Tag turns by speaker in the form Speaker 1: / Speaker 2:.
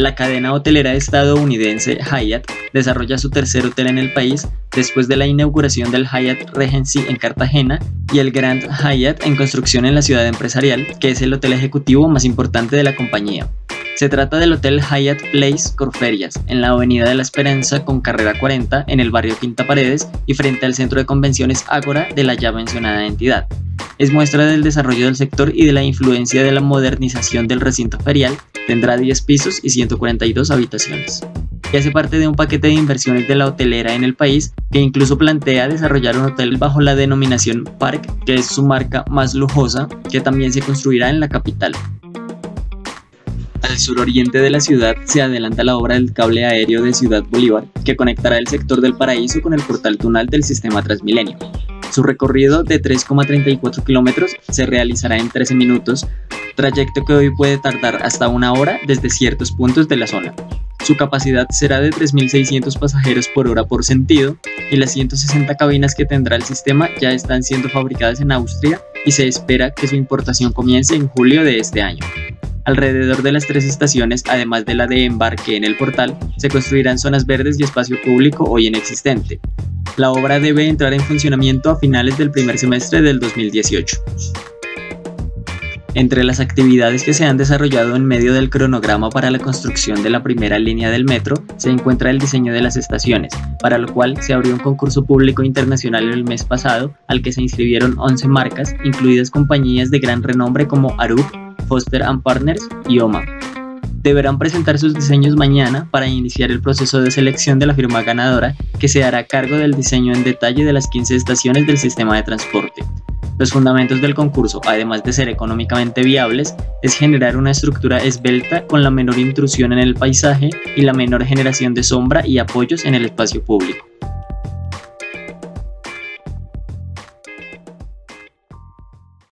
Speaker 1: La cadena hotelera estadounidense Hyatt desarrolla su tercer hotel en el país después de la inauguración del Hyatt Regency en Cartagena y el Grand Hyatt en construcción en la ciudad empresarial, que es el hotel ejecutivo más importante de la compañía. Se trata del Hotel Hyatt Place Corferias, en la Avenida de la Esperanza con carrera 40 en el barrio Quinta Paredes y frente al centro de convenciones Ágora de la ya mencionada entidad. Es muestra del desarrollo del sector y de la influencia de la modernización del recinto ferial. Tendrá 10 pisos y 142 habitaciones. Y hace parte de un paquete de inversiones de la hotelera en el país que incluso plantea desarrollar un hotel bajo la denominación Park, que es su marca más lujosa, que también se construirá en la capital. Al suroriente de la ciudad se adelanta la obra del cable aéreo de Ciudad Bolívar, que conectará el sector del paraíso con el portal tunal del sistema Transmilenio. Su recorrido de 3,34 kilómetros se realizará en 13 minutos, trayecto que hoy puede tardar hasta una hora desde ciertos puntos de la zona. Su capacidad será de 3.600 pasajeros por hora por sentido y las 160 cabinas que tendrá el sistema ya están siendo fabricadas en Austria y se espera que su importación comience en julio de este año. Alrededor de las tres estaciones, además de la de embarque en el portal, se construirán zonas verdes y espacio público hoy inexistente. La obra debe entrar en funcionamiento a finales del primer semestre del 2018. Entre las actividades que se han desarrollado en medio del cronograma para la construcción de la primera línea del metro se encuentra el diseño de las estaciones, para lo cual se abrió un concurso público internacional el mes pasado al que se inscribieron 11 marcas, incluidas compañías de gran renombre como Arup, Foster Partners y OMA. Deberán presentar sus diseños mañana para iniciar el proceso de selección de la firma ganadora que se hará cargo del diseño en detalle de las 15 estaciones del sistema de transporte. Los fundamentos del concurso, además de ser económicamente viables, es generar una estructura esbelta con la menor intrusión en el paisaje y la menor generación de sombra y apoyos en el espacio público.